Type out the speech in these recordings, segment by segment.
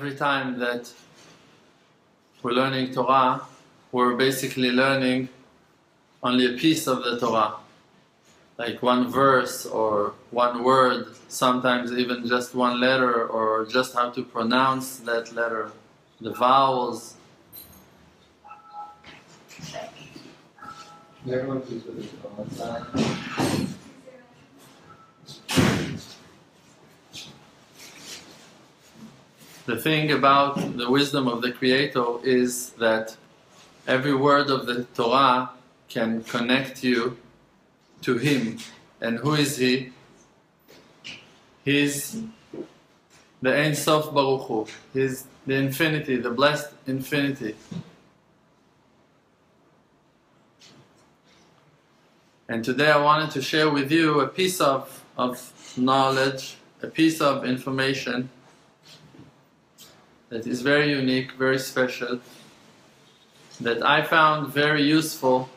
every time that we're learning Torah, we're basically learning only a piece of the Torah. Like one verse or one word, sometimes even just one letter or just how to pronounce that letter, the vowels. Everyone please put this on one side. The thing about the wisdom of the Creator is that every word of the Torah can connect you to Him. And who is He? He's the Ein Sof Baruch Hu. He's the infinity, the blessed infinity. And today I wanted to share with you a piece of, of knowledge, a piece of information that is very unique, very special, that I found very useful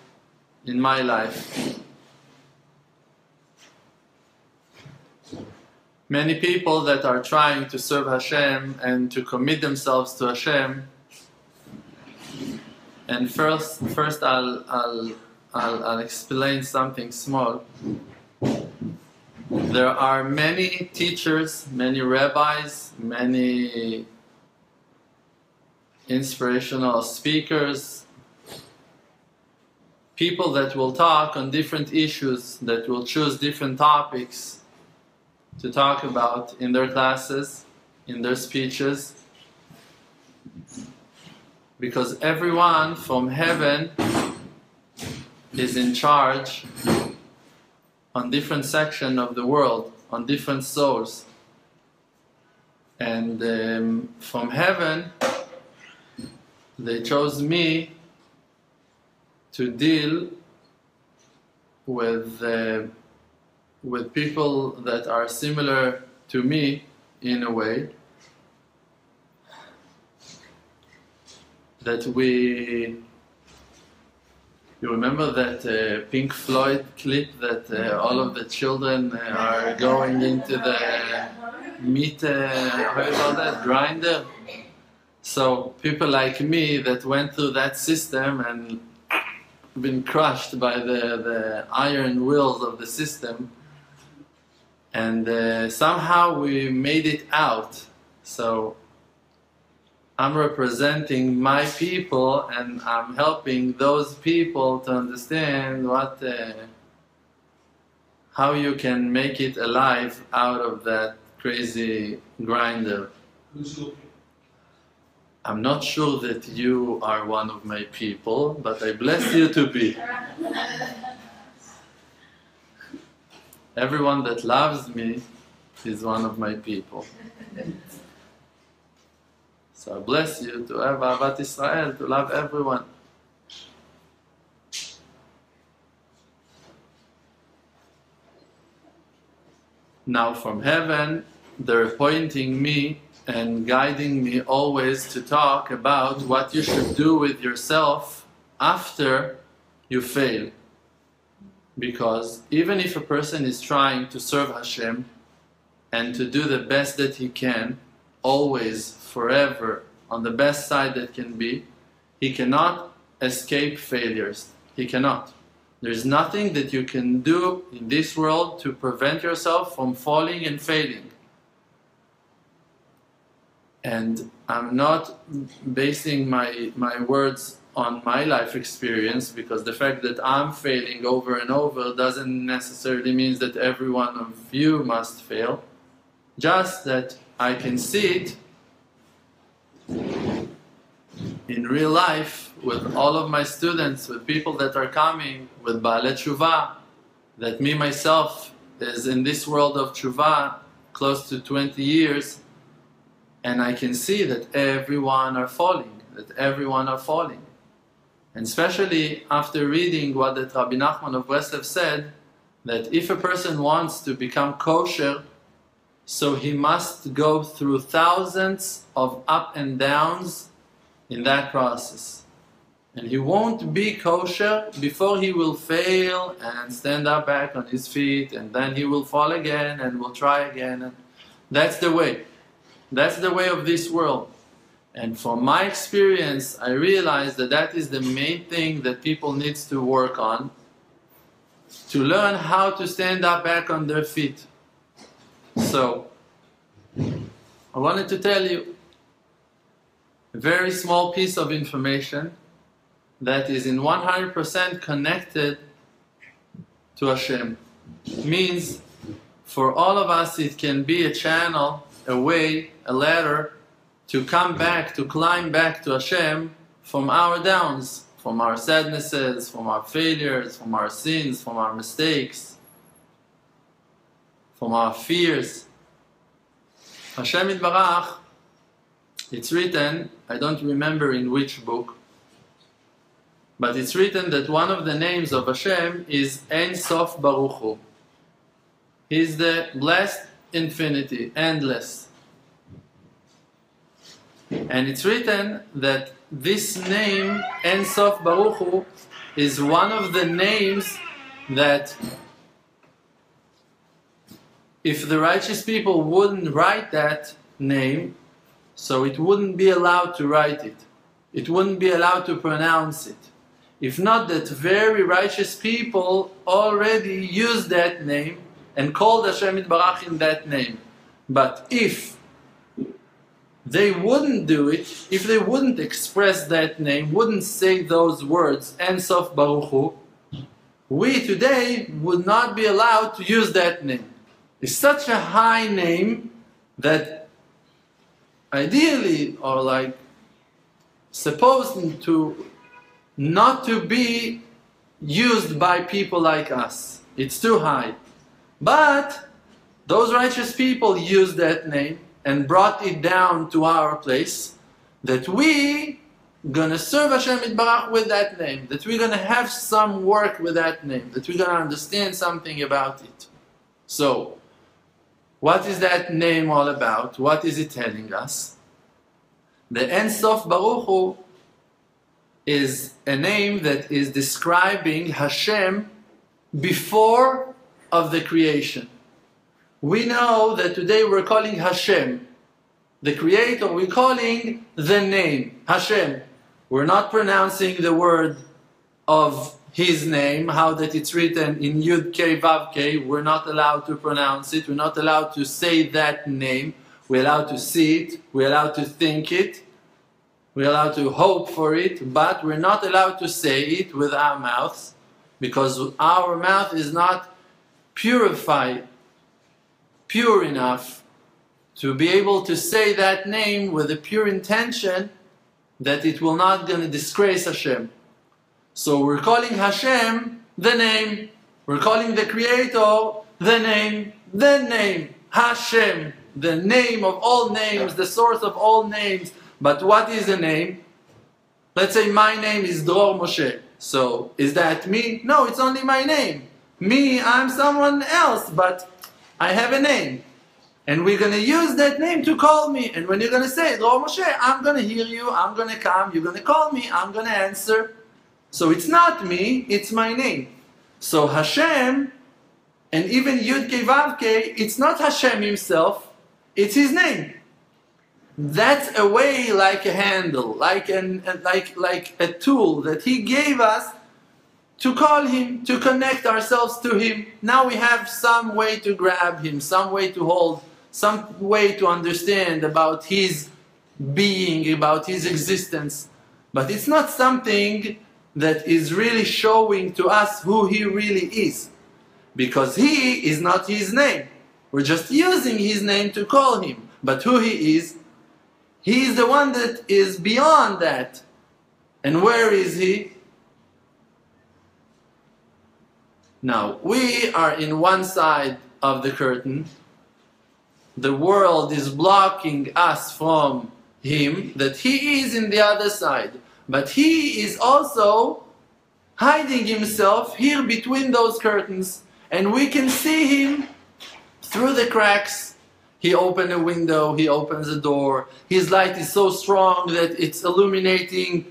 in my life. Many people that are trying to serve Hashem and to commit themselves to Hashem, and first, first I'll, I'll, I'll, I'll explain something small. There are many teachers, many rabbis, many inspirational speakers, people that will talk on different issues, that will choose different topics to talk about in their classes, in their speeches. Because everyone from heaven is in charge on different section of the world, on different souls. And um, from heaven, they chose me to deal with uh, with people that are similar to me in a way that we you remember that uh, Pink Floyd clip that uh, all of the children uh, are going into the meat uh, that? Grinder so people like me that went through that system and been crushed by the, the iron wheels of the system and uh, somehow we made it out. So I'm representing my people and I'm helping those people to understand what uh, how you can make it alive out of that crazy grinder. I'm not sure that you are one of my people, but I bless you to be. Everyone that loves me is one of my people. So I bless you to have Ahavat Israel, to love everyone. Now from heaven, they're appointing me and guiding me always to talk about what you should do with yourself after you fail. Because even if a person is trying to serve Hashem and to do the best that he can, always, forever, on the best side that can be, he cannot escape failures. He cannot. There's nothing that you can do in this world to prevent yourself from falling and failing. And I'm not basing my, my words on my life experience because the fact that I'm failing over and over doesn't necessarily mean that every one of you must fail. Just that I can see it in real life with all of my students, with people that are coming, with Baalei Tshuva, that me myself is in this world of Tshuva close to 20 years, and I can see that everyone are falling, that everyone are falling. And especially after reading what that Rabbi Nachman of Breslev said, that if a person wants to become kosher, so he must go through thousands of up and downs in that process. And he won't be kosher before he will fail and stand up back on his feet, and then he will fall again and will try again. And that's the way. That's the way of this world. And from my experience, I realized that that is the main thing that people needs to work on to learn how to stand up back on their feet. So, I wanted to tell you a very small piece of information that is in 100% connected to Hashem. Means for all of us, it can be a channel, a way, a ladder to come back, to climb back to Hashem from our downs, from our sadnesses, from our failures, from our sins, from our mistakes, from our fears. Hashem Barach, it's written, I don't remember in which book, but it's written that one of the names of Hashem is Ein Sof Baruch Hu. The blessed infinity, endless. And it's written that this name, Ein Sof Baruch Hu, is one of the names that if the righteous people wouldn't write that name, so it wouldn't be allowed to write it. It wouldn't be allowed to pronounce it. If not that very righteous people already use that name and called Hashem Barach in that name. But if they wouldn't do it, if they wouldn't express that name, wouldn't say those words, Ein Sof Baruch Hu, we today would not be allowed to use that name. It's such a high name that ideally, or like supposed to not to be used by people like us. It's too high. But those righteous people used that name and brought it down to our place that we gonna serve Hashem Yitbarach with that name, that we're gonna have some work with that name, that we're gonna understand something about it. So, what is that name all about? What is it telling us? The Ein Sof Baruch Hu is a name that is describing Hashem before of the creation. We know that today we're calling Hashem, the creator, we're calling the name, Hashem. We're not pronouncing the word of his name, how that it's written in Yud K Vav K. We're not allowed to pronounce it, we're not allowed to say that name, we're allowed to see it, we're allowed to think it. We're allowed to hope for it, but we're not allowed to say it with our mouths because our mouth is not purified, pure enough to be able to say that name with a pure intention that it will not to disgrace Hashem. So we're calling Hashem the name, we're calling the Creator the name, the name, Hashem, the name of all names, the source of all names but what is a name? Let's say my name is Dror Moshe. So is that me? No, it's only my name. Me, I'm someone else, but I have a name. And we're going to use that name to call me. And when you're going to say, Dror Moshe, I'm going to hear you, I'm going to come, you're going to call me, I'm going to answer. So it's not me, it's my name. So Hashem, and even Yud Ke it's not Hashem himself, it's his name that's a way like a handle, like an like like a tool that he gave us to call him, to connect ourselves to him. Now we have some way to grab him, some way to hold, some way to understand about his being, about his existence. But it's not something that is really showing to us who he really is. Because he is not his name. We're just using his name to call him. But who he is, he is the one that is beyond that. And where is he? Now, we are in one side of the curtain. The world is blocking us from him, that he is in the other side. But he is also hiding himself here between those curtains. And we can see him through the cracks he opened a window, he opens a door. His light is so strong that it's illuminating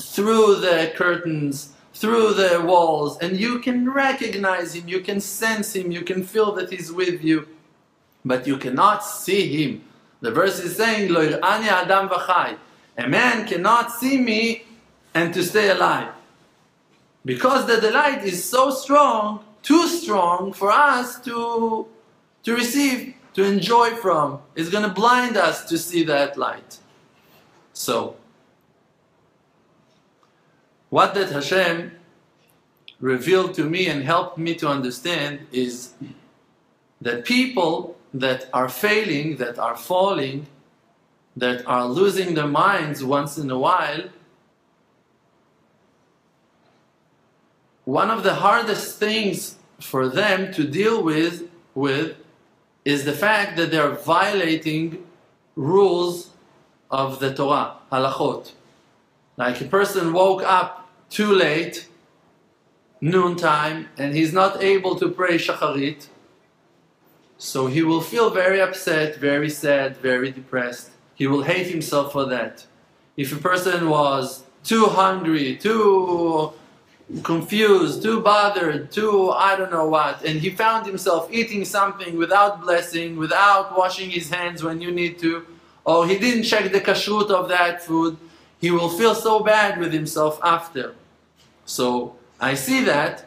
through the curtains, through the walls, and you can recognize him, you can sense him, you can feel that he's with you, but you cannot see him The verse is saying, adam. A man cannot see me and to stay alive. Because the delight is so strong, too strong for us to, to receive, to enjoy from. It's going to blind us to see that light. So, what did Hashem revealed to me and helped me to understand is that people that are failing, that are falling, that are losing their minds once in a while, one of the hardest things for them to deal with, with is the fact that they are violating rules of the Torah, halachot. Like a person woke up too late, noontime, and he's not able to pray shacharit, so he will feel very upset, very sad, very depressed. He will hate himself for that. If a person was too hungry, too confused, too bothered, too I don't know what, and he found himself eating something without blessing, without washing his hands when you need to, or he didn't check the kashrut of that food, he will feel so bad with himself after. So I see that,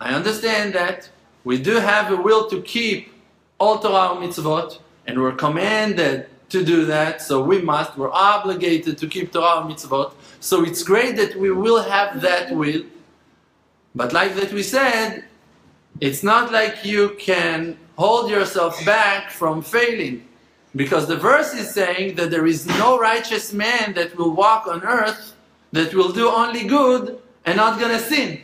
I understand that, we do have a will to keep all Torah mitzvot, and we're commanded to do that, so we must, we're obligated to keep Torah mitzvot. So it's great that we will have that will, but like that we said, it's not like you can hold yourself back from failing. Because the verse is saying that there is no righteous man that will walk on earth that will do only good and not gonna sin.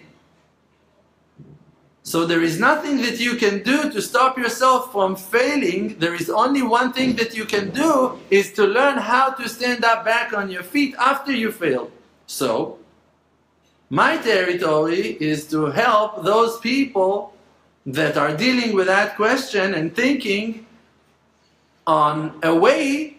So there is nothing that you can do to stop yourself from failing. There is only one thing that you can do is to learn how to stand up back on your feet after you fail. So my territory is to help those people that are dealing with that question and thinking on a way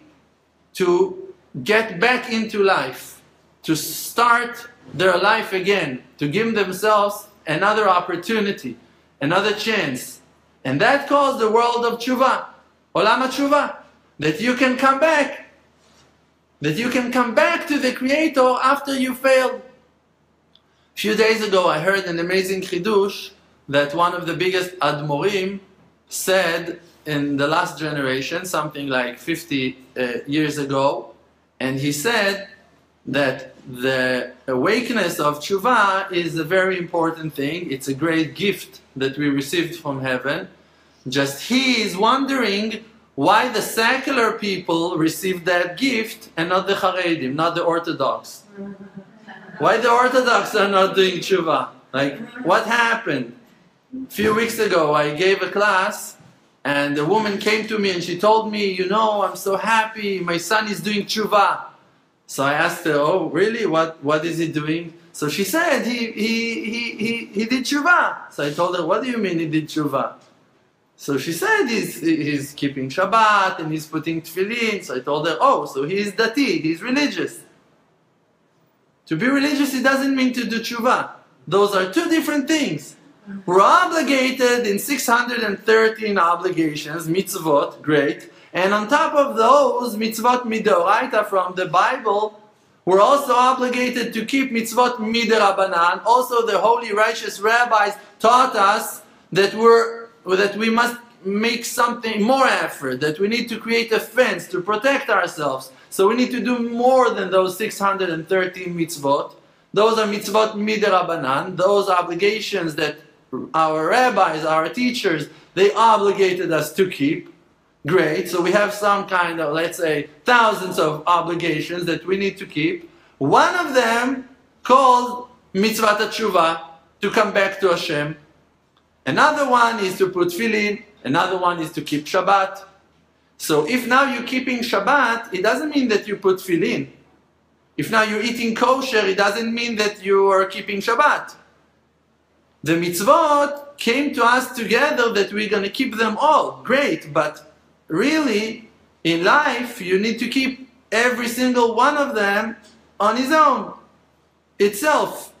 to get back into life, to start their life again, to give themselves another opportunity, another chance. And that calls the world of tshuva, olam tshuva, that you can come back, that you can come back to the Creator after you failed. A few days ago, I heard an amazing chidush that one of the biggest admorim said in the last generation, something like 50 uh, years ago, and he said that the awakeness of tshuva is a very important thing. It's a great gift that we received from heaven. Just he is wondering why the secular people received that gift and not the Haredim, not the Orthodox. Why the Orthodox are not doing tshuva? Like, what happened? A few weeks ago, I gave a class, and the woman came to me and she told me, You know, I'm so happy, my son is doing tshuva. So I asked her, "Oh, really? What what is he doing?" So she said, "He he he he, he did tshuva." So I told her, "What do you mean he did tshuva?" So she said, "He's he's keeping Shabbat and he's putting tefillin." So I told her, "Oh, so he's dati, he's religious." To be religious, it doesn't mean to do tshuva. Those are two different things. We're obligated in 613 obligations, mitzvot, great. And on top of those mitzvot midoraita from the Bible, we're also obligated to keep mitzvot midirabanan. Also, the holy righteous rabbis taught us that we're that we must make something more effort, that we need to create a fence to protect ourselves. So we need to do more than those 613 mitzvot. Those are mitzvot midirabanan, those obligations that our rabbis, our teachers, they obligated us to keep. Great. So we have some kind of, let's say, thousands of obligations that we need to keep. One of them called mitzvah tshuva, to come back to Hashem. Another one is to put tefillin. Another one is to keep Shabbat. So if now you're keeping Shabbat, it doesn't mean that you put tefillin. If now you're eating kosher, it doesn't mean that you are keeping Shabbat. The mitzvot came to us together that we're going to keep them all. Great, but really, in life, you need to keep every single one of them on his own, itself.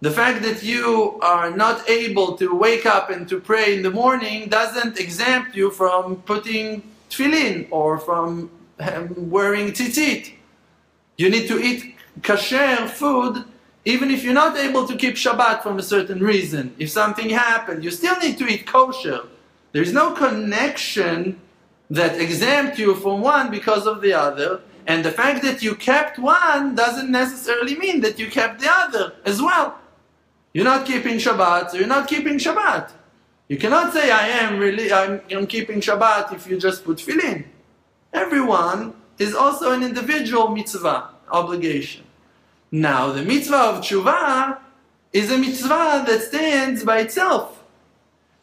The fact that you are not able to wake up and to pray in the morning doesn't exempt you from putting tefillin or from um, wearing tzitzit. You need to eat kasher food even if you're not able to keep Shabbat from a certain reason. If something happened, you still need to eat kosher. There's no connection that exempt you from one because of the other. And the fact that you kept one doesn't necessarily mean that you kept the other as well. You're not keeping Shabbat, so you're not keeping Shabbat. You cannot say I am really I'm, I'm keeping Shabbat if you just put tefillin. Everyone is also an individual mitzvah obligation. Now the mitzvah of tshuva is a mitzvah that stands by itself.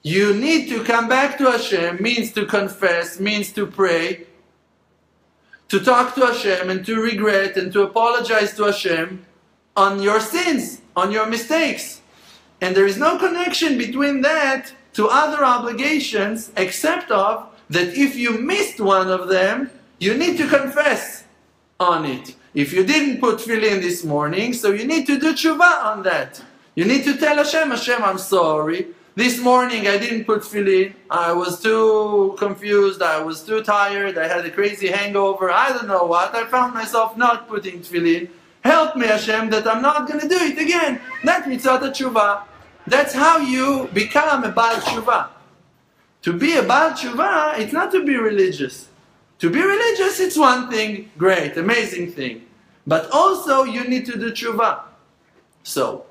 You need to come back to Hashem, means to confess, means to pray, to talk to Hashem and to regret and to apologize to Hashem on your sins, on your mistakes. And there is no connection between that to other obligations except of that if you missed one of them, you need to confess on it. If you didn't put tefillin this morning, so you need to do tshuva on that. You need to tell Hashem, Hashem, I'm sorry. This morning I didn't put tefillin. I was too confused. I was too tired. I had a crazy hangover. I don't know what. I found myself not putting tefillin. Help me, Hashem, that I'm not going to do it again. That mitzvah tshuva. That's how you become a Baal Tshuva. To be a Baal Tshuva, it's not to be religious. To be religious, it's one thing, great, amazing thing. But also, you need to do Tshuva. So,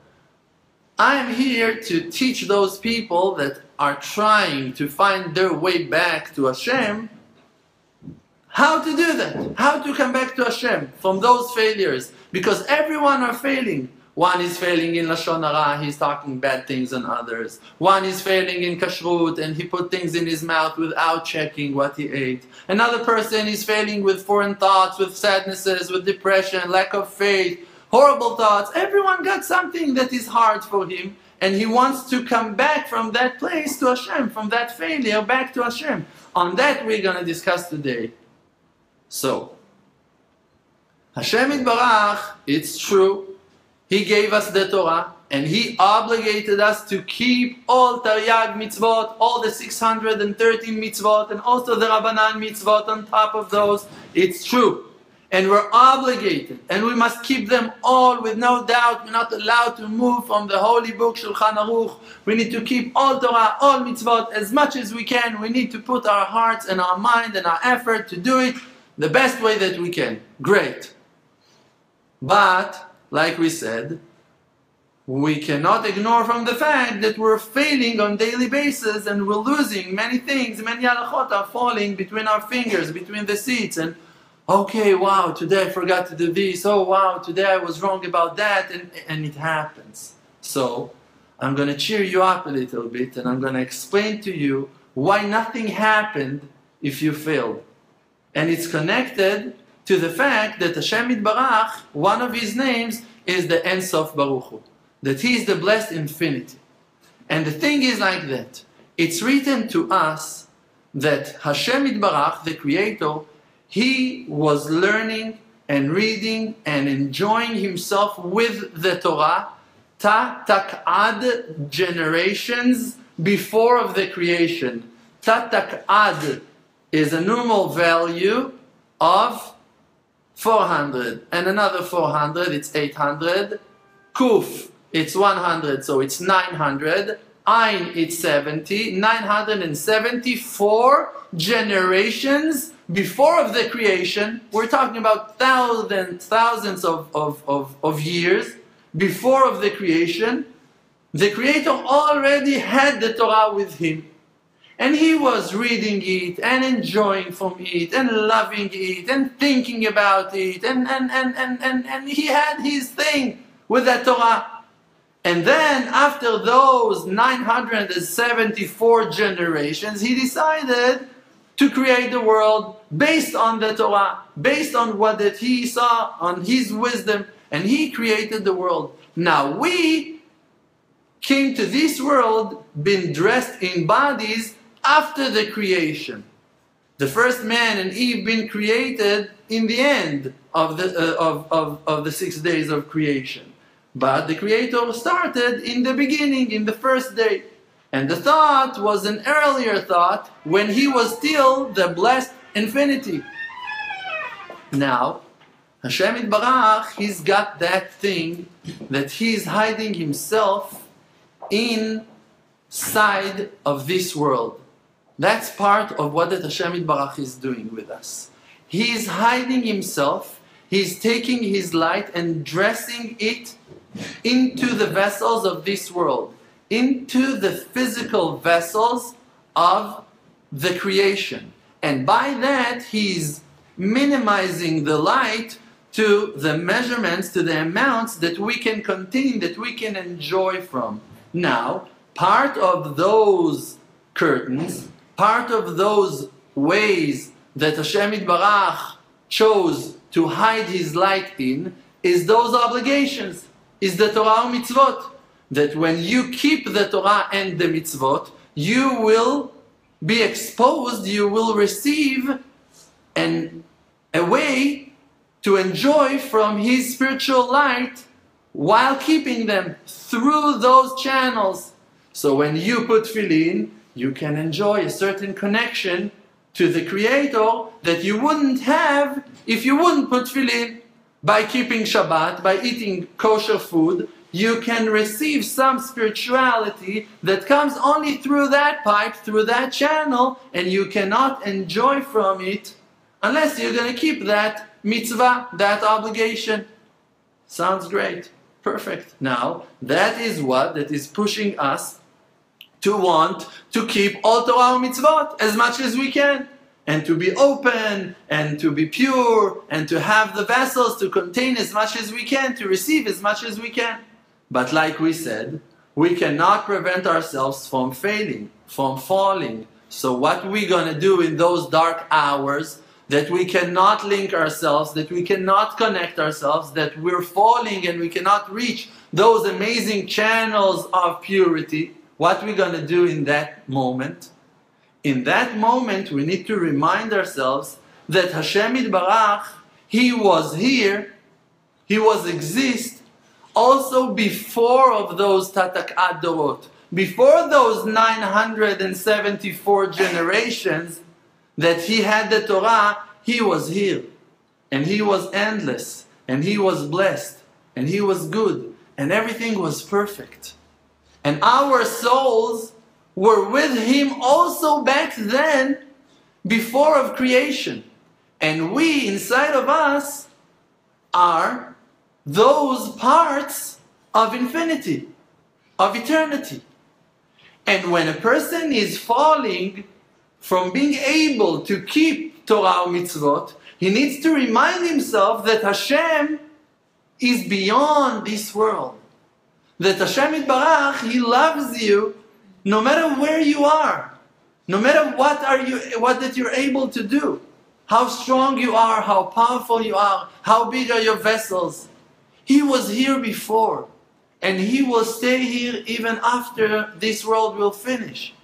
I am here to teach those people that are trying to find their way back to Hashem how to do that, how to come back to Hashem from those failures. Because everyone are failing. One is failing in Lashon Hara, he's talking bad things on others. One is failing in Kashrut and he put things in his mouth without checking what he ate. Another person is failing with foreign thoughts, with sadnesses, with depression, lack of faith, horrible thoughts. Everyone got something that is hard for him and he wants to come back from that place to Hashem, from that failure back to Hashem. On that we're going to discuss today. So, Hashem Barach, it's true, he gave us the Torah and He obligated us to keep all Taryag mitzvot, all the 613 mitzvot, and also the Rabbanan mitzvot on top of those. It's true. And we're obligated, and we must keep them all with no doubt. We're not allowed to move from the holy book Shulchan Aruch. We need to keep all Torah, all mitzvot as much as we can. We need to put our hearts and our mind and our effort to do it the best way that we can. Great. But like we said, we cannot ignore from the fact that we're failing on daily basis and we're losing many things. Many halachot are falling between our fingers, between the seats. And okay, wow, today I forgot to do this. Oh, wow, today I was wrong about that. And, and it happens. So I'm going to cheer you up a little bit and I'm going to explain to you why nothing happened if you failed. And it's connected to the fact that Hashem Barach, one of his names is the Ein Baruch Hu, that he is the blessed infinity. And the thing is like that. It's written to us that Hashem Barach, the Creator, he was learning and reading and enjoying himself with the Torah ta tak'ad generations before of the creation. Ta tak'ad is a normal value of 400 and another 400 it's 800 kuf it's 100 so it's 900 ein it's 70 974 generations before of the creation. We're talking about thousands thousands of, of, of, of years before of the creation. The creator already had the torah with him and he was reading it and enjoying from it and loving it and thinking about it and, and, and, and, and, and he had his thing with the Torah. And then after those 974 generations, he decided to create the world based on the Torah, based on what that he saw, on his wisdom, and he created the world. Now we came to this world being dressed in bodies after the creation. The first man and Eve been created in the end of the, uh, of, of, of the six days of creation. But the Creator started in the beginning, in the first day. And the thought was an earlier thought when he was still the blessed infinity. Now, Hashem Barach, he's got that thing that he's hiding himself inside of this world. That's part of what that Hashem Barach is doing with us. He is hiding himself, he's taking his light and dressing it into the vessels of this world, into the physical vessels of the creation. And by that, he's minimizing the light to the measurements, to the amounts that we can contain, that we can enjoy from. Now, part of those curtains, part of those ways that Hashem Barach chose to hide His light in, is those obligations, is the Torah mitzvot. That when you keep the Torah and the mitzvot, you will be exposed, you will receive an, a way to enjoy from His spiritual light while keeping them through those channels. So when you put tefillin, you can enjoy a certain connection to the Creator that you wouldn't have if you wouldn't put tefillin. By keeping Shabbat, by eating kosher food, you can receive some spirituality that comes only through that pipe, through that channel, and you cannot enjoy from it unless you're going to keep that mitzvah, that obligation. Sounds great. Perfect. Now, that is what that is pushing us to want to keep all Torah mitzvot as much as we can. And to be open, and to be pure, and to have the vessels to contain as much as we can, to receive as much as we can. But like we said, we cannot prevent ourselves from failing, from falling. So what we gonna do in those dark hours that we cannot link ourselves, that we cannot connect ourselves, that we're falling and we cannot reach those amazing channels of purity, what we're gonna do in that moment? In that moment, we need to remind ourselves that Hashem Barach, He was here, He was exist, also before of those Tatak Adorot, before those 974 generations that he had the Torah, he was here. And he was endless. And he was blessed. And he was good. And everything was perfect. And our souls were with him also back then, before of creation. And we, inside of us, are those parts of infinity, of eternity. And when a person is falling from being able to keep Torah or mitzvot, he needs to remind himself that Hashem is beyond this world. That Hashem Barach, He loves you no matter where you are, no matter what are you, what that you're able to do, how strong you are, how powerful you are, how big are your vessels. He was here before, and He will stay here even after this world will finish.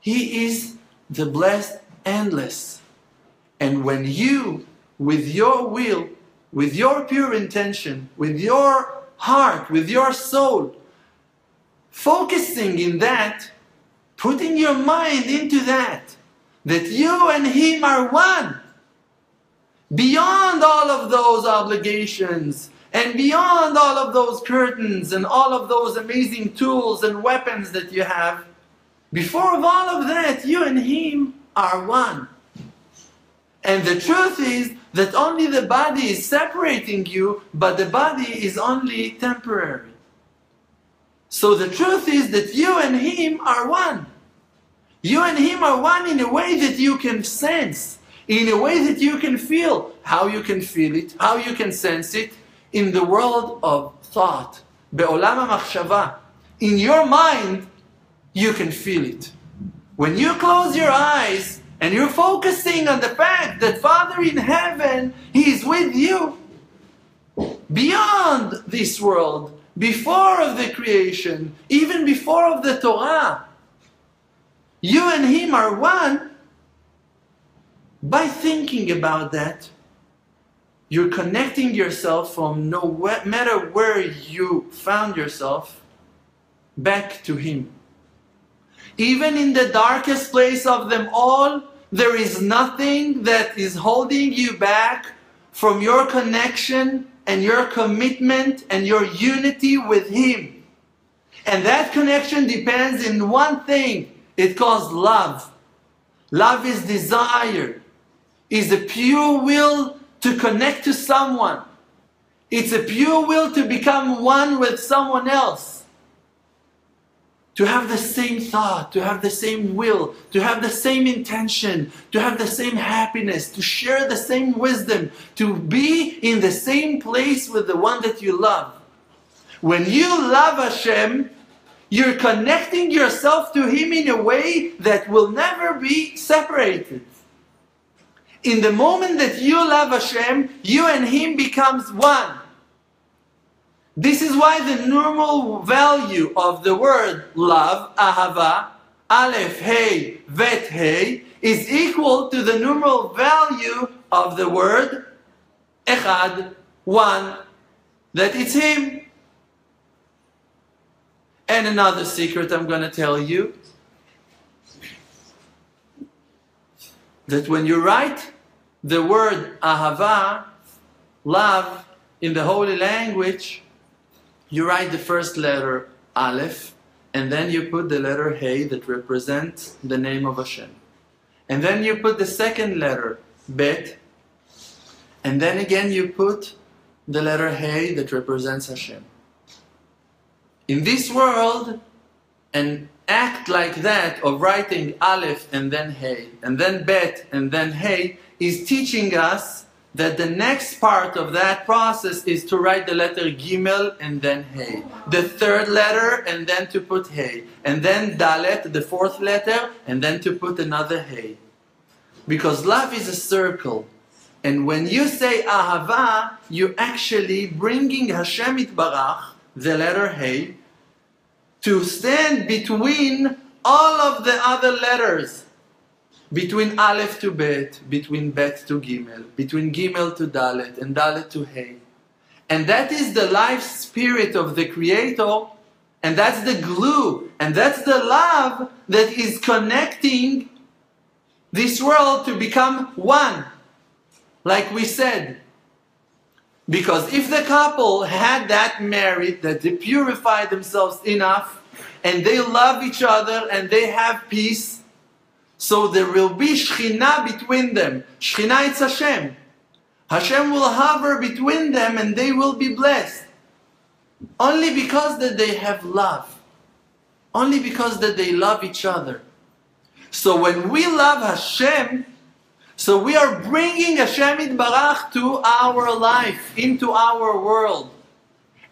He is the blessed endless. And when you, with your will, with your pure intention, with your heart, with your soul, focusing in that, putting your mind into that, that you and Him are one, beyond all of those obligations, and beyond all of those curtains and all of those amazing tools and weapons that you have, before of all of that, you and Him are one. And the truth is that only the body is separating you, but the body is only temporary. So the truth is that you and Him are one. You and Him are one in a way that you can sense, in a way that you can feel. How you can feel it, how you can sense it, in the world of thought, in your mind, you can feel it. When you close your eyes and you're focusing on the fact that Father in heaven, He is with you, beyond this world, before of the creation, even before of the Torah, you and Him are one. By thinking about that, you're connecting yourself from no matter where you found yourself back to Him. Even in the darkest place of them all, there is nothing that is holding you back from your connection and your commitment and your unity with Him. And that connection depends in one thing it calls love. Love is desire, is a pure will to connect to someone. It's a pure will to become one with someone else. To have the same thought, to have the same will, to have the same intention, to have the same happiness, to share the same wisdom, to be in the same place with the one that you love. When you love Hashem, you're connecting yourself to Him in a way that will never be separated. In the moment that you love Hashem, you and Him becomes one. This is why the normal value of the word love, ahava, aleph, hey, vet, hey, is equal to the numeral value of the word echad, one, that it's Him. And another secret I'm going to tell you that when you write the word ahava, love, in the holy language, you write the first letter aleph, and then you put the letter hey that represents the name of Hashem. And then you put the second letter bet, and then again you put the letter hey that represents Hashem in this world an act like that of writing aleph and then hey and then bet and then hey is teaching us that the next part of that process is to write the letter gimel and then hey. The third letter and then to put hey. And then dalet the fourth letter and then to put another hey. Because love is a circle. And when you say ahava you're actually bringing Hashem Yitbarach the letter hey to stand between all of the other letters between Aleph to Bet, between Bet to Gimel, between Gimel to Dalet, and Dalet to Hey. And that is the life spirit of the Creator, and that's the glue, and that's the love that is connecting this world to become one. Like we said, because if the couple had that merit that they purify themselves enough and they love each other and they have peace, so there will be Shekhinah between them. Shekhinah it's Hashem. Hashem will hover between them and they will be blessed. Only because that they have love. Only because that they love each other. So when we love Hashem, so we are bringing Hashem Barach to our life, into our world.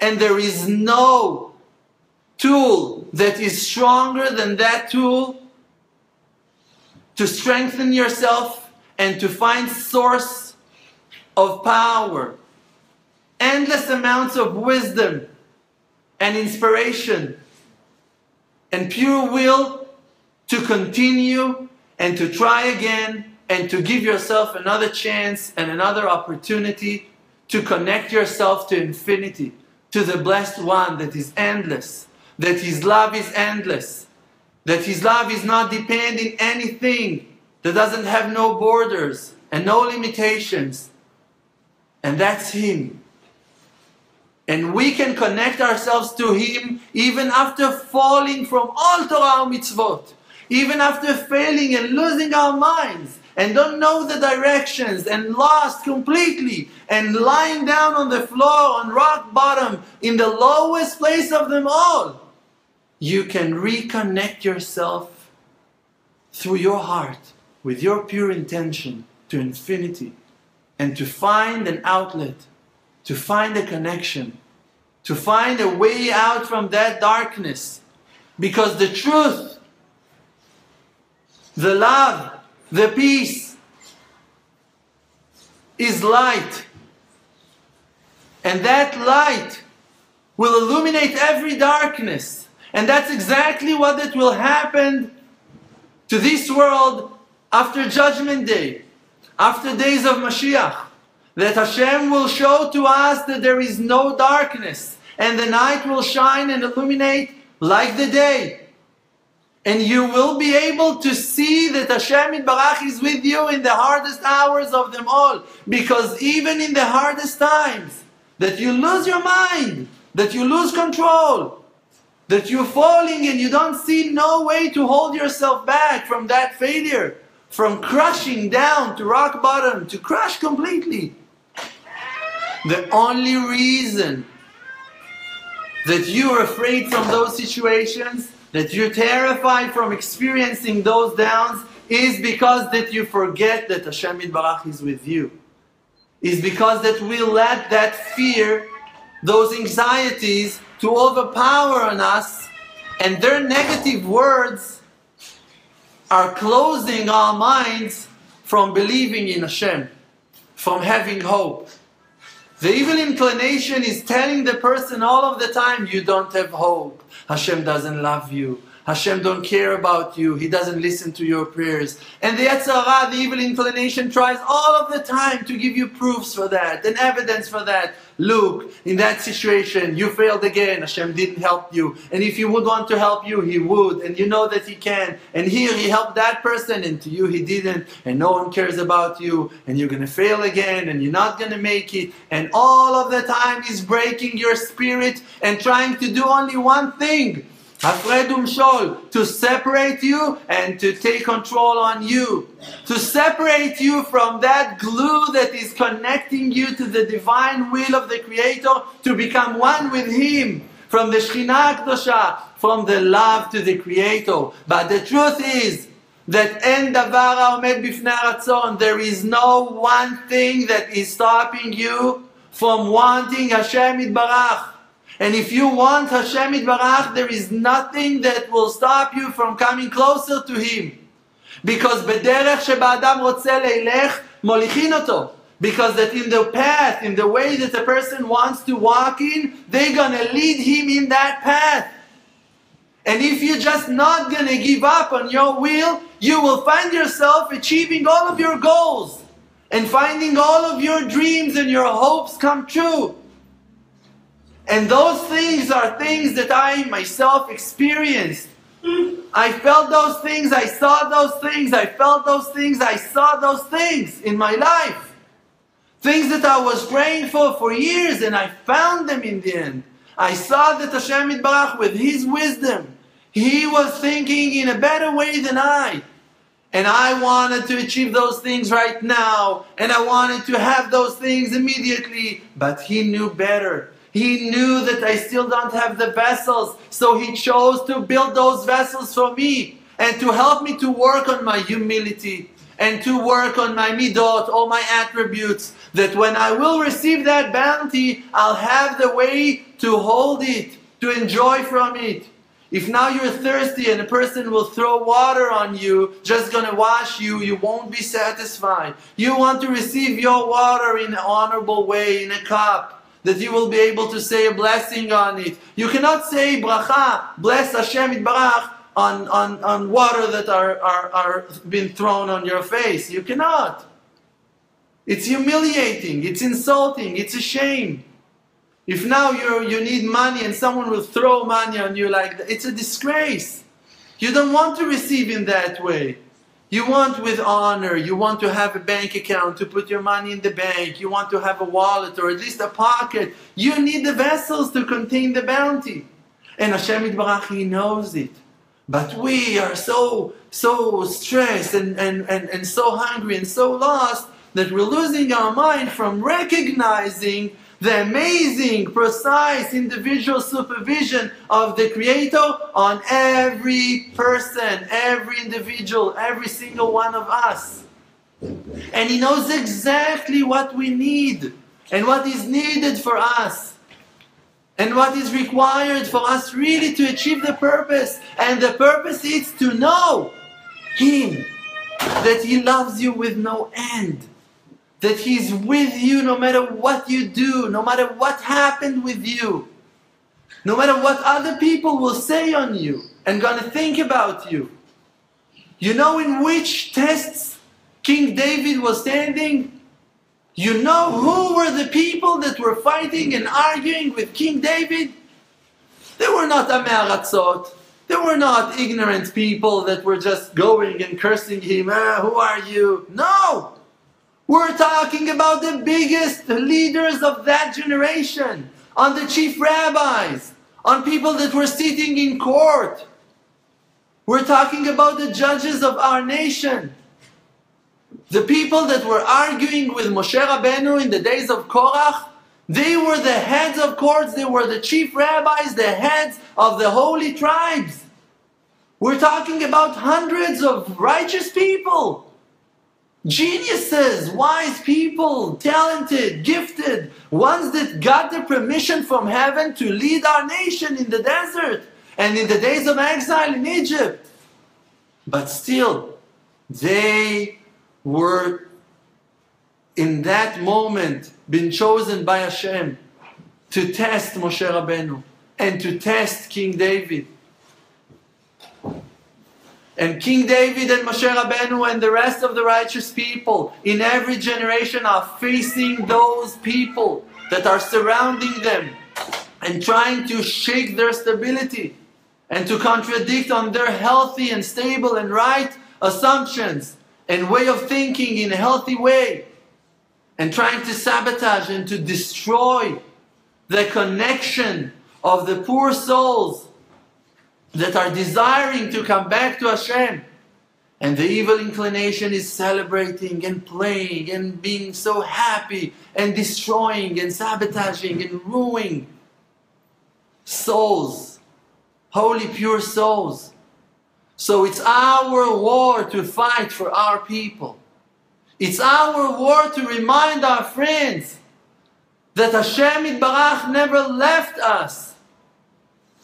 And there is no tool that is stronger than that tool to strengthen yourself and to find source of power. Endless amounts of wisdom and inspiration and pure will to continue and to try again and to give yourself another chance and another opportunity to connect yourself to infinity, to the blessed one that is endless, that his love is endless, that his love is not depending anything, that doesn't have no borders and no limitations. And that's him. And we can connect ourselves to him even after falling from all Torah mitzvot, even after failing and losing our minds and don't know the directions and lost completely and lying down on the floor on rock bottom in the lowest place of them all, you can reconnect yourself through your heart with your pure intention to infinity and to find an outlet, to find a connection, to find a way out from that darkness. Because the truth, the love, the peace is light. And that light will illuminate every darkness. And that's exactly what it will happen to this world after Judgment Day, after days of Mashiach. That Hashem will show to us that there is no darkness, and the night will shine and illuminate like the day. And you will be able to see that Hashem Barach is with you in the hardest hours of them all. Because even in the hardest times, that you lose your mind, that you lose control, that you're falling and you don't see no way to hold yourself back from that failure, from crushing down to rock bottom, to crush completely. The only reason that you're afraid from those situations, that you're terrified from experiencing those downs, is because that you forget that Hashem Barach is with you. Is because that we let that fear, those anxieties, to overpower on us, and their negative words are closing our minds from believing in Hashem, from having hope. The evil inclination is telling the person all of the time, you don't have hope. Hashem doesn't love you. Hashem don't care about you. He doesn't listen to your prayers. And the Yetzer Hara, the evil inclination, tries all of the time to give you proofs for that and evidence for that. Look, in that situation, you failed again. Hashem didn't help you. And if He would want to help you, He would. And you know that He can. And here He helped that person, and to you He didn't. And no one cares about you. And you're going to fail again, and you're not going to make it. And all of the time He's breaking your spirit and trying to do only one thing Hafred umshol, to separate you and to take control on you. To separate you from that glue that is connecting you to the divine will of the Creator, to become one with Him. From the Shekhinah Kedosha, from the love to the Creator. But the truth is, that en davar omed bifnei ratzon, there is no one thing that is stopping you from wanting Hashem Yitbarach. And if you want Hashem Yitbarach, there is nothing that will stop you from coming closer to Him. Because בדרך שבאדם רוצה ללך, מוליכין אותו. Because that in the path, in the way that a person wants to walk in, they're gonna lead him in that path. And if you're just not gonna give up on your will, you will find yourself achieving all of your goals and finding all of your dreams and your hopes come true. And those things are things that I myself experienced. I felt those things, I saw those things, I felt those things, I saw those things in my life. Things that I was praying for for years and I found them in the end. I saw that Hashem Yitbarach with His wisdom, He was thinking in a better way than I. And I wanted to achieve those things right now, and I wanted to have those things immediately, but He knew better. He knew that I still don't have the vessels, so He chose to build those vessels for me and to help me to work on my humility and to work on my midot, all my attributes, that when I will receive that bounty, I'll have the way to hold it, to enjoy from it. If now you're thirsty and a person will throw water on you, just gonna wash you, you won't be satisfied. You want to receive your water in an honorable way, in a cup that you will be able to say a blessing on it. You cannot say bracha, bless Hashem Yitbarach, on, on, on water that are, are, are been thrown on your face. You cannot. It's humiliating, it's insulting, it's a shame. If now you you need money and someone will throw money on you like that, it's a disgrace. You don't want to receive in that way. You want with honor, you want to have a bank account to put your money in the bank, you want to have a wallet or at least a pocket. You need the vessels to contain the bounty. And Hashem Yitbarach, He knows it. But we are so, so stressed and, and, and, and so hungry and so lost that we're losing our mind from recognizing the amazing, precise, individual supervision of the Creator on every person, every individual, every single one of us. And He knows exactly what we need and what is needed for us. And what is required for us really to achieve the purpose. And the purpose is to know Him, that He loves you with no end that He's with you no matter what you do, no matter what happened with you, no matter what other people will say on you and gonna think about you. You know in which tests King David was standing? You know who were the people that were fighting and arguing with King David? They were not Amei Aratzot. They were not ignorant people that were just going and cursing him. Ah, who are you? No! We're talking about the biggest leaders of that generation, on the chief rabbis, on people that were sitting in court. We're talking about the judges of our nation. The people that were arguing with Moshe Rabbeinu in the days of Korach, they were the heads of courts, they were the chief rabbis, the heads of the holy tribes. We're talking about hundreds of righteous people, geniuses, wise people, talented, gifted, ones that got the permission from heaven to lead our nation in the desert and in the days of exile in Egypt. But still, they were in that moment been chosen by Hashem to test Moshe Rabbeinu and to test King David. And King David and Moshe Rabbeinu and the rest of the righteous people in every generation are facing those people that are surrounding them and trying to shake their stability and to contradict on their healthy and stable and right assumptions and way of thinking in a healthy way and trying to sabotage and to destroy the connection of the poor souls that are desiring to come back to Hashem. And the evil inclination is celebrating and playing and being so happy and destroying and sabotaging and ruining souls, holy, pure souls. So it's our war to fight for our people. It's our war to remind our friends that Hashem Yitbarach never left us.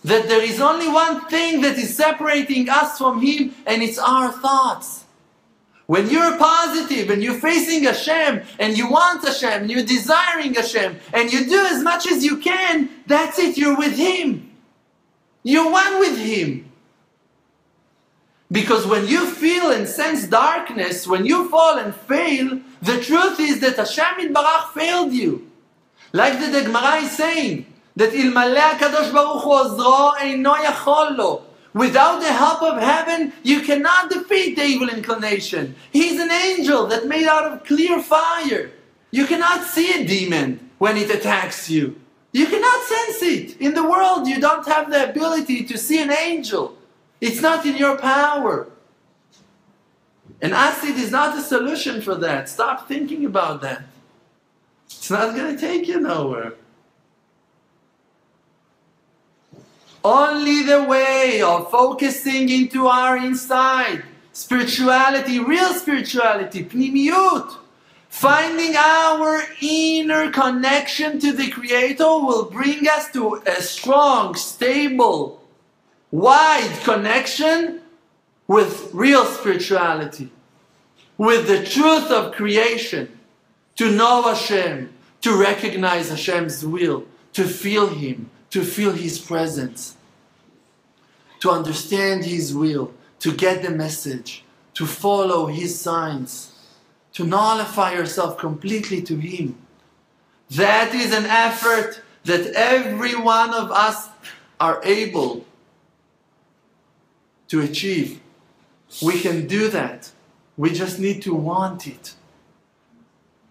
That there is only one thing that is separating us from Him, and it's our thoughts. When you're positive and you're facing Hashem and you want Hashem and you're desiring Hashem and you do as much as you can, that's it, you're with Him. You're one with Him. Because when you feel and sense darkness, when you fall and fail, the truth is that Hashem Yitbarach failed you. Like the, Gemara is saying, that ilmale HaKadosh Baruch Hu ozro eino yachol lo. Without the help of heaven, you cannot defeat the evil inclination. He's an angel that made out of clear fire. You cannot see a demon when it attacks you. You cannot sense it. In the world, you don't have the ability to see an angel. It's not in your power. And acid is not a solution for that. Stop thinking about that. It's not going to take you nowhere. Only the way of focusing into our inside, spirituality, real spirituality, pnimiyut, finding our inner connection to the Creator will bring us to a strong, stable, wide connection with real spirituality, with the truth of creation, to know Hashem, to recognize Hashem's will, to feel Him, to feel His presence, to understand His will, to get the message, to follow His signs, to nullify yourself completely to Him. That is an effort that every one of us are able to achieve. We can do that. We just need to want it.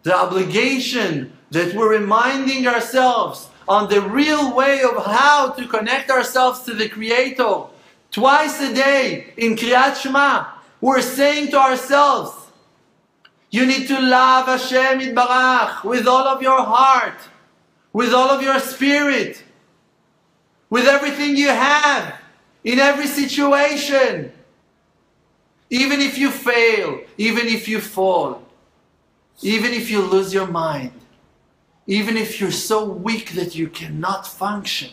The obligation that we're reminding ourselves on the real way of how to connect ourselves to the Creator. Twice a day in Kriyat Shema, we're saying to ourselves, you need to love Hashem Yitbarach with all of your heart, with all of your spirit, with everything you have in every situation. Even if you fail, even if you fall, even if you lose your mind, even if you're so weak that you cannot function,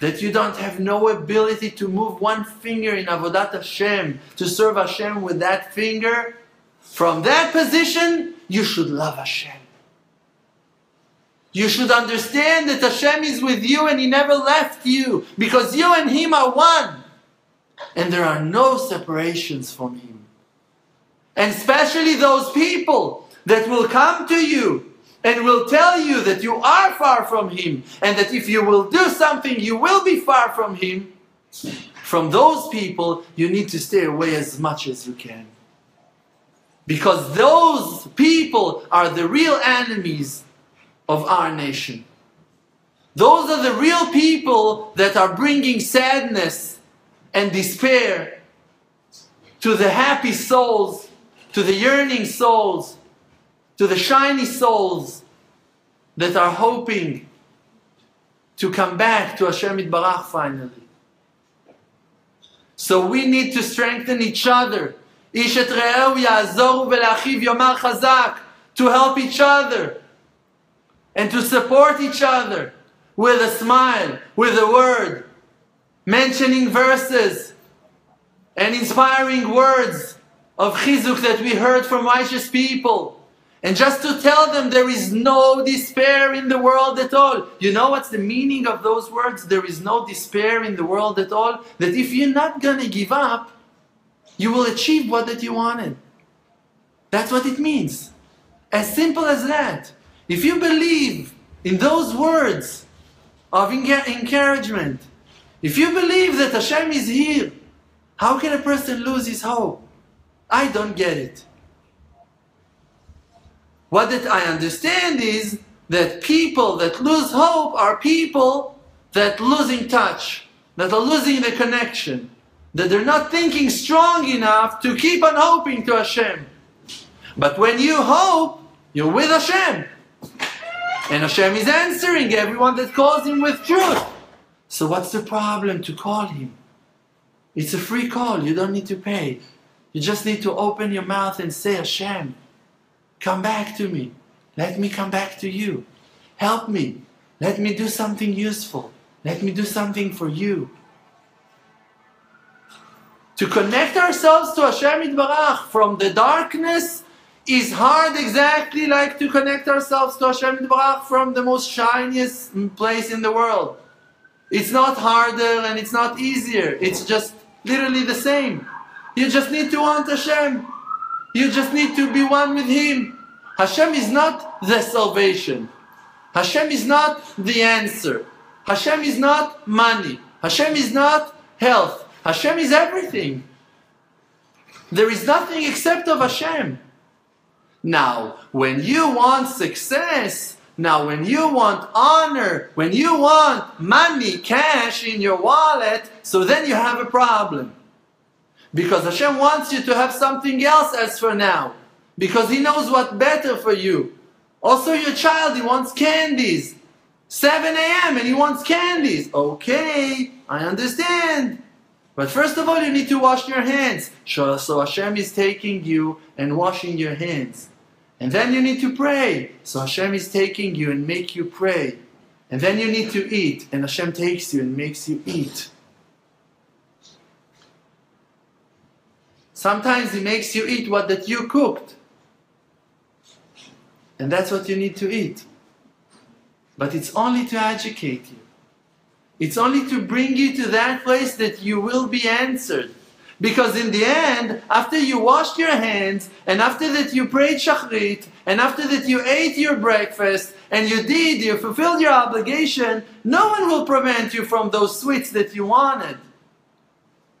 that you don't have no ability to move one finger in Avodat Hashem, to serve Hashem with that finger, from that position, you should love Hashem. You should understand that Hashem is with you and He never left you because you and Him are one and there are no separations from Him. And especially those people that will come to you and will tell you that you are far from Him and that if you will do something, you will be far from Him. From those people, you need to stay away as much as you can. Because those people are the real enemies of our nation. Those are the real people that are bringing sadness and despair to the happy souls, to the yearning souls, to the shiny souls that are hoping to come back to Hashem Barach finally. So we need to strengthen each other. איש את רעהו יעזור ולאחיו יאמר חזק. To help each other. And to support each other. With a smile, with a word. Mentioning verses. And inspiring words of chizuk that we heard from righteous people. And just to tell them there is no despair in the world at all. You know what's the meaning of those words? There is no despair in the world at all. That if you're not going to give up, you will achieve what that you wanted. That's what it means. As simple as that. If you believe in those words of encouragement, if you believe that Hashem is here, how can a person lose his hope? I don't get it. What that I understand is that people that lose hope are people that losing touch, that are losing the connection, that they're not thinking strong enough to keep on hoping to Hashem. But when you hope, you're with Hashem. And Hashem is answering everyone that calls him with truth. So what's the problem to call him? It's a free call, you don't need to pay. You just need to open your mouth and say, Hashem, Come back to me. Let me come back to you. Help me. Let me do something useful. Let me do something for you. To connect ourselves to Hashem Yitbarach from the darkness is hard exactly like to connect ourselves to Hashem Yitbarach from the most shiniest place in the world. It's not harder and it's not easier. It's just literally the same. You just need to want Hashem. You just need to be one with Him. Hashem is not the salvation. Hashem is not the answer. Hashem is not money. Hashem is not health. Hashem is everything. There is nothing except of Hashem. Now, when you want success, now when you want honor, when you want money, cash in your wallet, so then you have a problem. Because Hashem wants you to have something else as for now. Because He knows what's better for you. Also, your child, he wants candies. 7 a.m. and he wants candies. Okay, I understand. But first of all, you need to wash your hands. So Hashem is taking you and washing your hands. And then you need to pray. So Hashem is taking you and make you pray. And then you need to eat. And Hashem takes you and makes you eat. Sometimes He makes you eat what that you cooked. And that's what you need to eat. But it's only to educate you. It's only to bring you to that place that you will be answered. Because in the end, after you washed your hands, and after that you prayed shachrit, and after that you ate your breakfast, and you did, you fulfilled your obligation, no one will prevent you from those sweets that you wanted.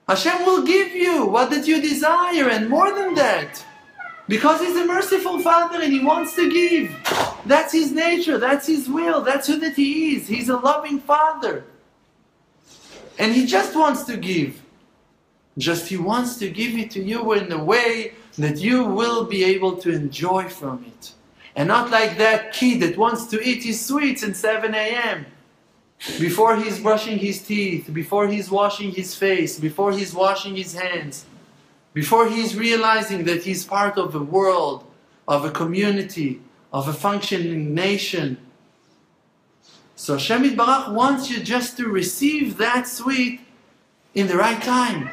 Hashem will give you what that you desire and more than that. Because He's a merciful Father and He wants to give. That's His nature, that's His will, that's who that He is. He's a loving Father. And He just wants to give. Just He wants to give it to you in a way that you will be able to enjoy from it. And not like that kid that wants to eat his sweets at 7 a.m before he's brushing his teeth, before he's washing his face, before he's washing his hands, before he's realizing that he's part of a world, of a community, of a functioning nation. So Hashem Baruch wants you just to receive that sweet in the right time.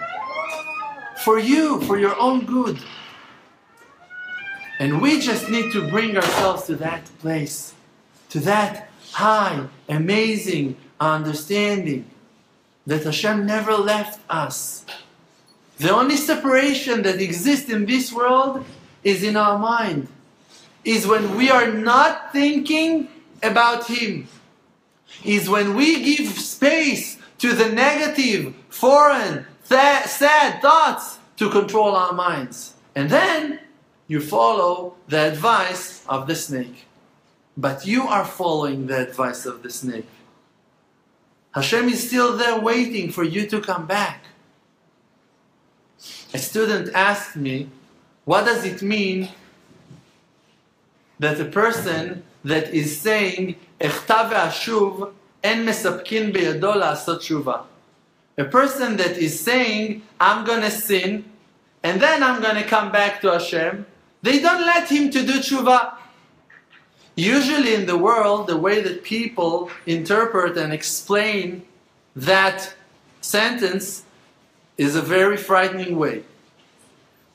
For you, for your own good. And we just need to bring ourselves to that place, to that high, amazing understanding that Hashem never left us. The only separation that exists in this world is in our mind, is when we are not thinking about Him, is when we give space to the negative foreign, th- sad thoughts to control our minds. And then you follow the advice of the snake. But you are following the advice of the snake. Hashem is still there waiting for you to come back. A student asked me, what does it mean that a person that is saying, "Echta ve'ashuv en mesapkin beyado la'asot tshuva." A person that is saying, I'm going to sin, and then I'm going to come back to Hashem, they don't let him to do tshuva. Usually in the world, the way that people interpret and explain that sentence is a very frightening way.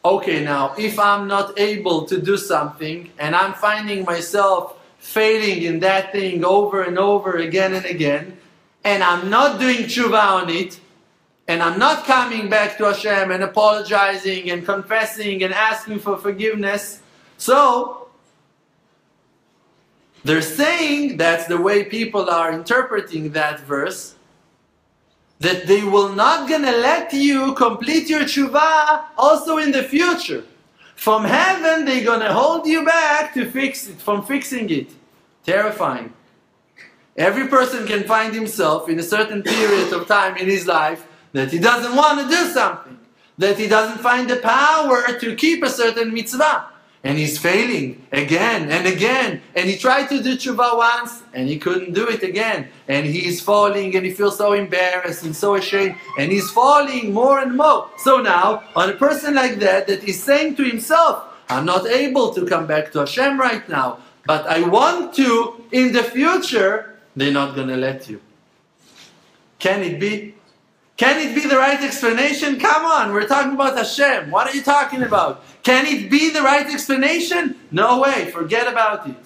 Okay, now, if I'm not able to do something and I'm finding myself failing in that thing over and over again and again, and I'm not doing tshuva on it, and I'm not coming back to Hashem and apologizing and confessing and asking for forgiveness, so they're saying that's the way people are interpreting that verse that they will not gonna let you complete your tshuva also in the future. From heaven, they're gonna hold you back to fix it, from fixing it. Terrifying. Every person can find himself in a certain period of time in his life that he doesn't want to do something, that he doesn't find the power to keep a certain mitzvah and he's failing again and again. And he tried to do tshuva once and he couldn't do it again. And he's falling and he feels so embarrassed and so ashamed and he's falling more and more. So now, on a person like that, that is saying to himself, I'm not able to come back to Hashem right now, but I want to in the future, they're not going to let you. Can it be? Can it be the right explanation? Come on, we're talking about Hashem. What are you talking about? Can it be the right explanation? No way, forget about it.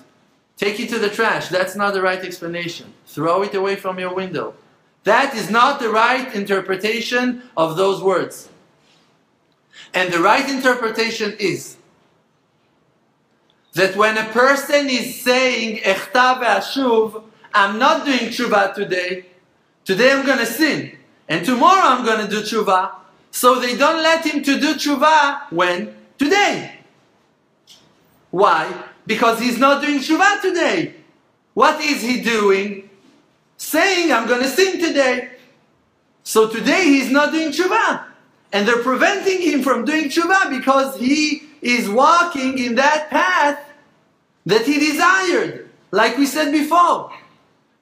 Take it to the trash. That's not the right explanation. Throw it away from your window. That is not the right interpretation of those words. And the right interpretation is that when a person is saying, I'm not doing tshuva today, today I'm going to sin. And tomorrow I'm going to do tshuva. So they don't let him to do tshuva when? Today. Why? Because he's not doing tshuva today. What is he doing? Saying, I'm going to sing today. So today he's not doing tshuva. And they're preventing him from doing tshuva because he is walking in that path that he desired. Like we said before.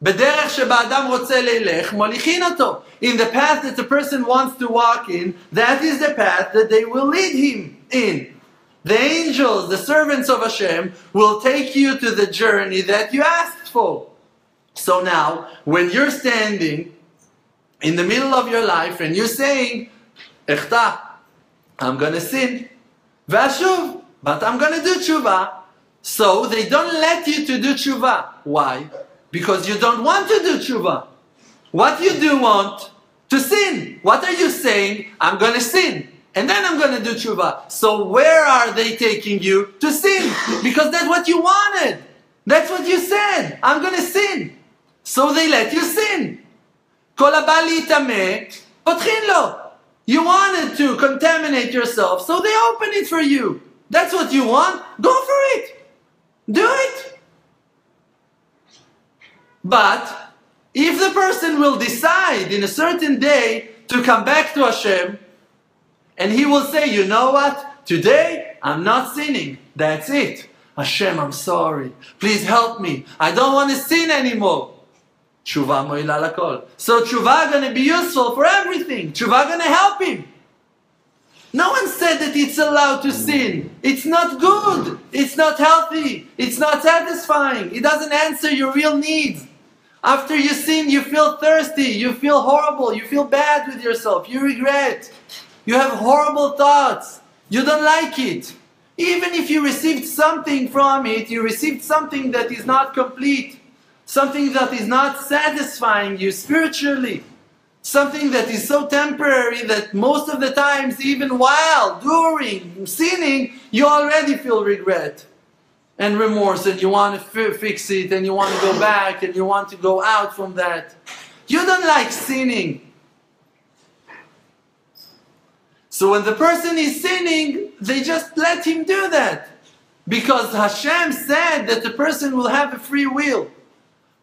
בדרך שבאדם רוצה ללך, מוליכין אותו. In the path that the person wants to walk in, that is the path that they will lead him in. The angels, the servants of Hashem, will take you to the journey that you asked for. So now, when you're standing in the middle of your life and you're saying, Echta, I'm gonna sin, Vashuv, but I'm gonna do tshuva. So they don't let you to do tshuva. Why? Because you don't want to do tshuva. What you do want to sin. What are you saying? I'm going to sin. And then I'm going to do tshuva. So where are they taking you to sin? Because that's what you wanted. That's what you said. I'm going to sin. So they let you sin. You wanted to contaminate yourself, so they open it for you. That's what you want. Go for it. Do it. But if the person will decide in a certain day to come back to Hashem, and he will say, you know what? Today I'm not sinning. That's it. Hashem, I'm sorry. Please help me. I don't want to sin anymore. Tshuva mo'ila lakol. So tshuva gonna be useful for everything. Tshuva gonna help him. No one said that it's allowed to sin. It's not good. It's not healthy. It's not satisfying. It doesn't answer your real needs. After you sin, you feel thirsty. You feel horrible. You feel bad with yourself. You regret. You have horrible thoughts. You don't like it. Even if you received something from it, you received something that is not complete. Something that is not satisfying you spiritually something that is so temporary that most of the times, even while, during, sinning, you already feel regret and remorse and you want to fix it and you want to go back and you want to go out from that. You don't like sinning. So when the person is sinning, they just let him do that. Because Hashem said that the person will have a free will.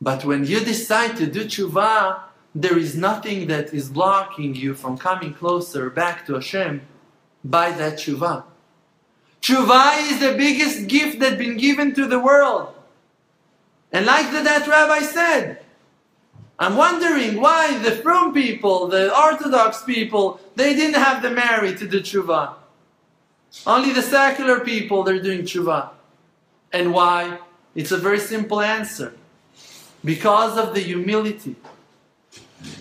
But when you decide to do tshuva, there is nothing that is blocking you from coming closer back to Hashem by that tshuva. Tshuva is the biggest gift that's been given to the world. And like the, that rabbi said, I'm wondering why the frum people, the Orthodox people, they didn't have the merit to do tshuva. Only the secular people, they're doing tshuva. And why? It's a very simple answer. Because of the humility.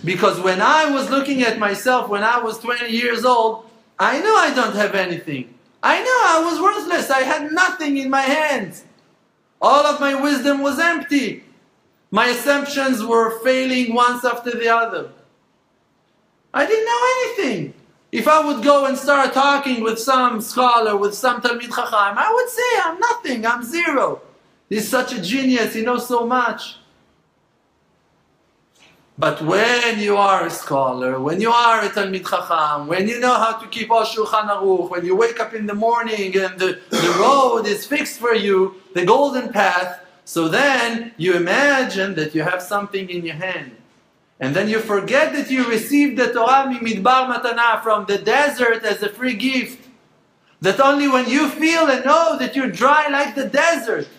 Because when I was looking at myself when I was 20 years old, I knew I don't have anything. I knew I was worthless. I had nothing in my hands. All of my wisdom was empty. My assumptions were failing once after the other. I didn't know anything. If I would go and start talking with some scholar, with some Talmid Chacham, I would say, I'm nothing, I'm zero. He's such a genius, he knows so much. But when you are a scholar, when you are a Talmid Chacham, when you know how to keep all Shulchan Aruch, when you wake up in the morning and the, the road is fixed for you, the golden path, so then you imagine that you have something in your hand. And then you forget that you received the Torah midbar matana from the desert as a free gift. That only when you feel and know that you're dry like the desert,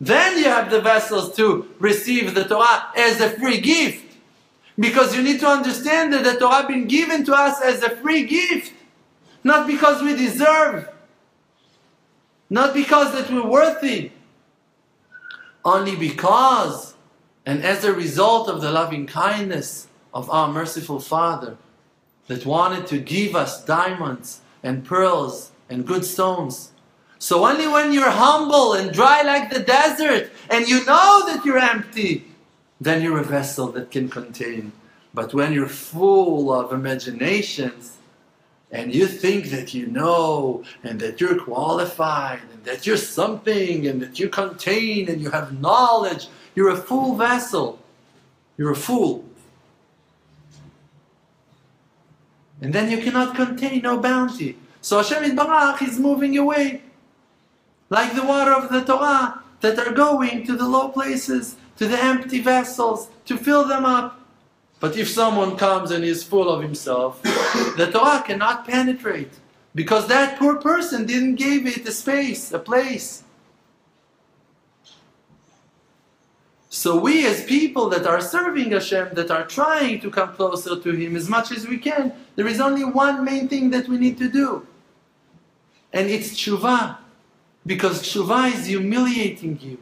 then you have the vessels to receive the Torah as a free gift. Because you need to understand that the Torah has been given to us as a free gift. Not because we deserve. Not because that we're worthy. Only because and as a result of the loving kindness of our merciful Father that wanted to give us diamonds and pearls and good stones. So only when you're humble and dry like the desert and you know that you're empty, then you're a vessel that can contain. But when you're full of imaginations and you think that you know and that you're qualified and that you're something and that you contain and you have knowledge, you're a full vessel. You're a fool. And then you cannot contain no bounty. So Hashem Barach is moving away. Like the water of the Torah that are going to the low places, to the empty vessels, to fill them up. But if someone comes and is full of himself, the Torah cannot penetrate. Because that poor person didn't give it a space, a place. So we as people that are serving Hashem, that are trying to come closer to Him as much as we can, there is only one main thing that we need to do. And it's tshuva. Because tshuva is humiliating you.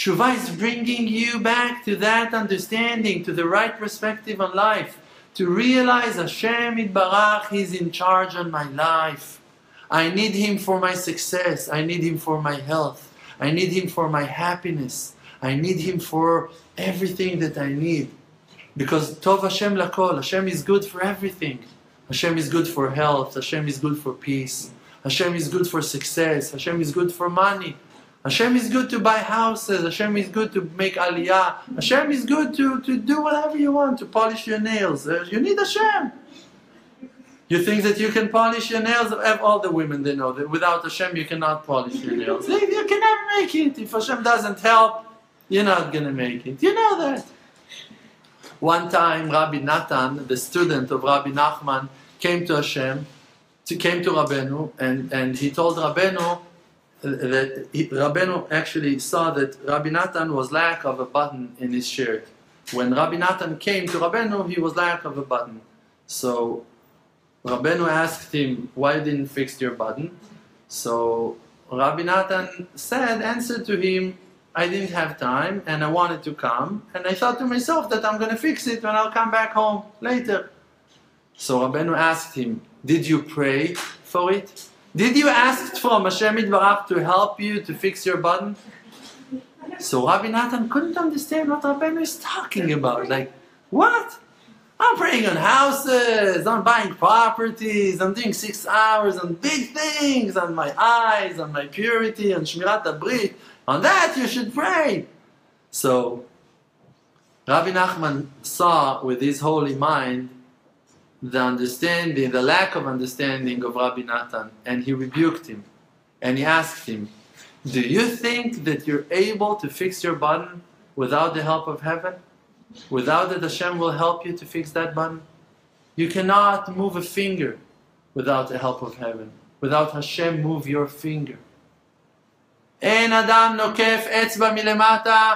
Tshuva is bringing you back to that understanding, to the right perspective on life. To realize Hashem Barach is in charge on my life. I need Him for my success. I need Him for my health. I need Him for my happiness. I need Him for everything that I need. Because Tov Hashem lakol, Hashem is good for everything. Hashem is good for health, Hashem is good for peace, Hashem is good for success, Hashem is good for money. Hashem is good to buy houses, Hashem is good to make aliyah, Hashem is good to, to do whatever you want, to polish your nails. Uh, you need Hashem. You think that you can polish your nails? All the women they know that without Hashem you cannot polish your nails. You cannot make it. If Hashem doesn't help, you're not going to make it. You know that. One time, Rabbi Natan, the student of Rabbi Nachman, came to Hashem, to, came to Rabbeinu, and, and he told Rabbeinu that Rabbeinu actually saw that Rabbi Natan was lack of a button in his shirt. When Rabbi Natan came to Rabbeinu, he was lack of a button. So Rabbeinu asked him, why didn't fix your button? So Rabbi Natan said, answered to him, I didn't have time and I wanted to come and I thought to myself that I'm going to fix it when I'll come back home later. So Rabbeinu asked him, did you pray for it? Did you ask from Hashem Barach to help you to fix your button? So Rabbi Natan couldn't understand what Rabbeinu is talking about. Like, what? I'm praying on houses, I'm buying properties, I'm doing six hours on big things, on my eyes, on my purity, on Shmirat Abrit. On that you should pray. So Rabbi Nachman saw with his holy mind the understanding, the lack of understanding of Rabbi Natan, and he rebuked him. And he asked him, Do you think that you're able to fix your button without the help of heaven? Without that Hashem will help you to fix that button? You cannot move a finger without the help of heaven. Without Hashem move your finger. אין אדם נוקף אצבע מלמטה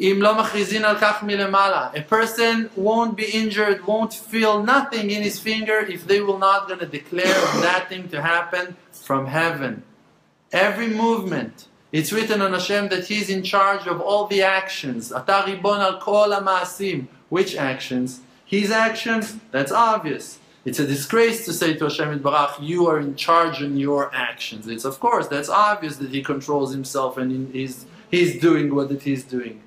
אם לא מכריזין על כך מלמעלה. A person won't be injured, won't feel nothing in his finger if they will not going to declare that thing to happen from heaven. Every movement, it's written on Hashem that He's in charge of all the actions. אתה ריבון על כל המעשים. Which actions? His actions, that's obvious. It's a disgrace to say to Hashem Barach, you are in charge in your actions. It's of course, that's obvious that he controls himself and he's, he's doing what it he's doing.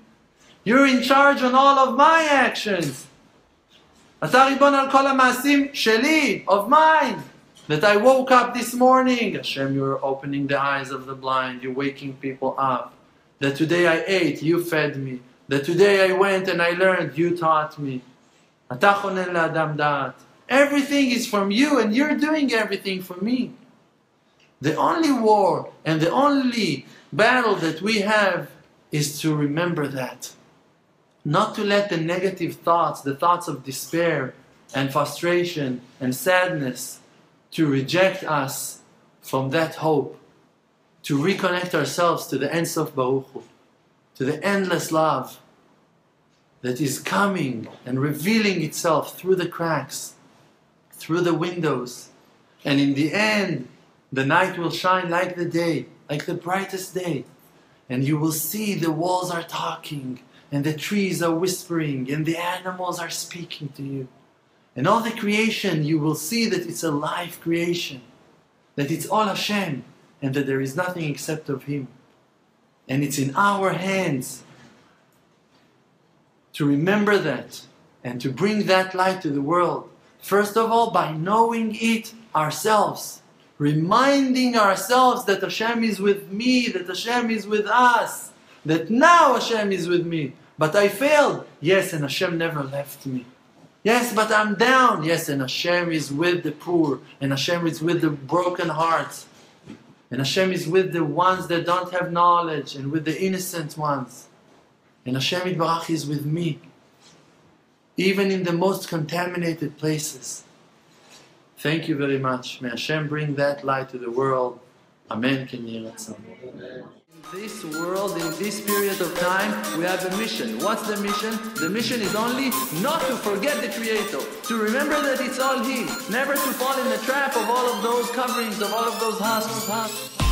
You're in charge on all of my actions. אתה ריבון על כל המעשים שלי, of mine. That I woke up this morning. Hashem, you're opening the eyes of the blind. You're waking people up. That today I ate, you fed me. That today I went and I learned, you taught me. אתה חונן לאדם דעת. Everything is from you, and you're doing everything for me. The only war and the only battle that we have is to remember that. Not to let the negative thoughts, the thoughts of despair and frustration and sadness, to reject us from that hope. To reconnect ourselves to the Ein Sof Baruch to the endless love that is coming and revealing itself through the cracks through the windows. And in the end, the night will shine like the day, like the brightest day. And you will see the walls are talking, and the trees are whispering, and the animals are speaking to you. And all the creation, you will see that it's a live creation, that it's all Hashem, and that there is nothing except of Him. And it's in our hands to remember that and to bring that light to the world. First of all, by knowing it ourselves, reminding ourselves that Hashem is with me, that Hashem is with us, that now Hashem is with me. But I failed. Yes, and Hashem never left me. Yes, but I'm down. Yes, and Hashem is with the poor, and Hashem is with the broken hearts, and Hashem is with the ones that don't have knowledge, and with the innocent ones. And Hashem Yitbarach is with me even in the most contaminated places. Thank you very much. May Hashem bring that light to the world. Amen. This world, in this period of time, we have a mission. What's the mission? The mission is only not to forget the Creator, to remember that it's all He, never to fall in the trap of all of those coverings, of all of those husks.